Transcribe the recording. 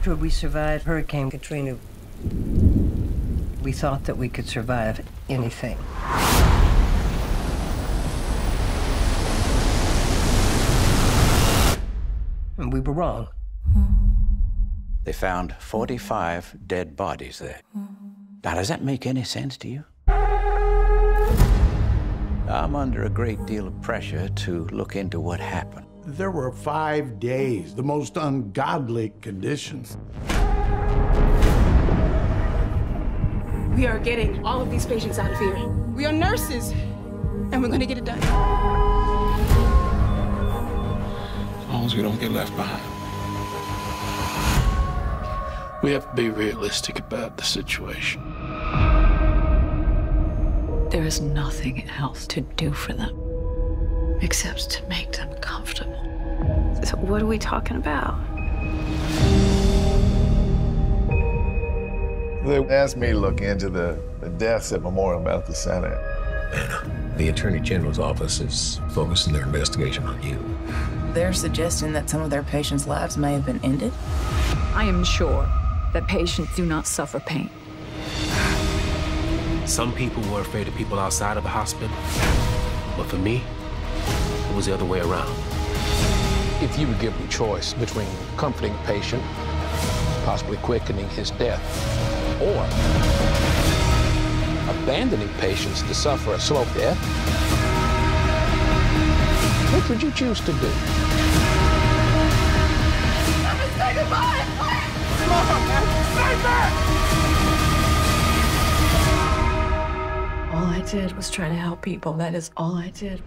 After we survived Hurricane Katrina, we thought that we could survive anything. And we were wrong. They found 45 dead bodies there. Now, does that make any sense to you? I'm under a great deal of pressure to look into what happened. There were five days, the most ungodly conditions. We are getting all of these patients out of here. We are nurses, and we're going to get it done. As long as we don't get left behind. We have to be realistic about the situation. There is nothing else to do for them except to make them comfortable. So what are we talking about? They asked me to look into the, the deaths at Memorial Medical Center. Anna, uh, the Attorney General's office is focusing their investigation on you. They're suggesting that some of their patients' lives may have been ended. I am sure that patients do not suffer pain. Some people were afraid of people outside of the hospital. But for me, it was the other way around. If you were given choice between comforting a patient, possibly quickening his death, or abandoning patients to suffer a slow death, what would you choose to do? Let me say goodbye! Come on, man! Stay back! All I did was try to help people. That is all I did.